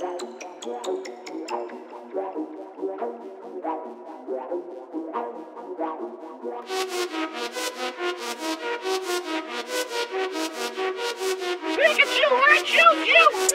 Pikachu, I choose Pikachu, I choose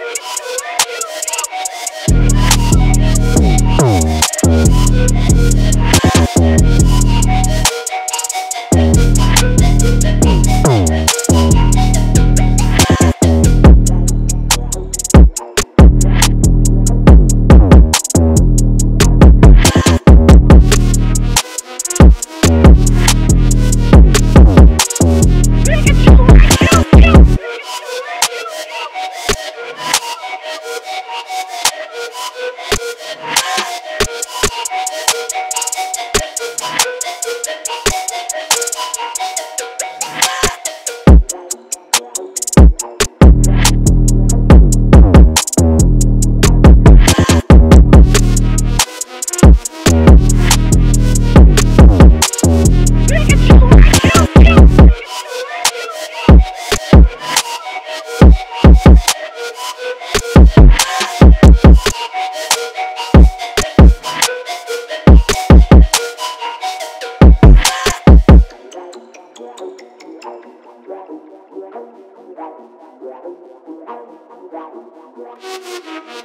Pikachu,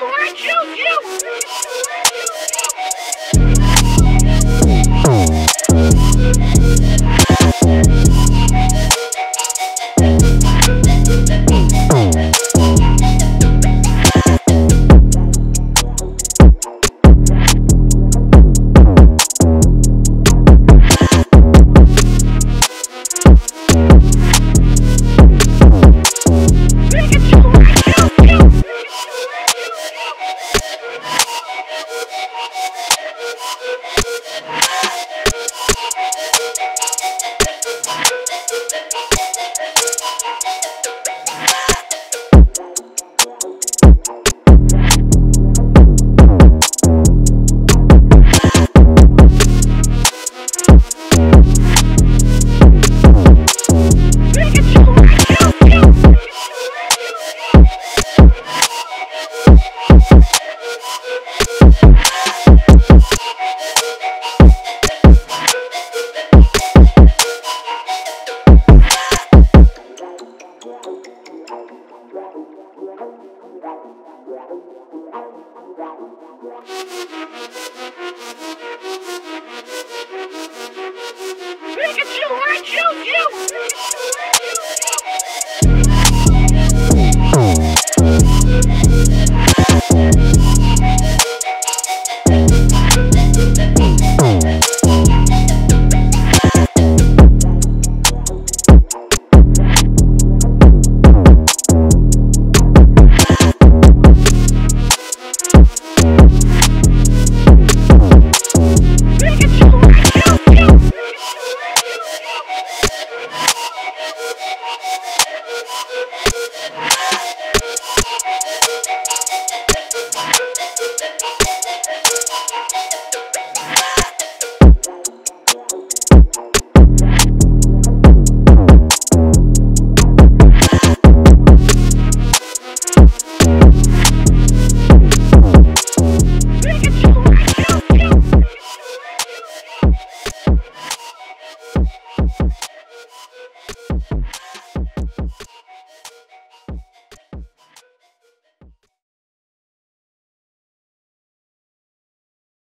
I choose you!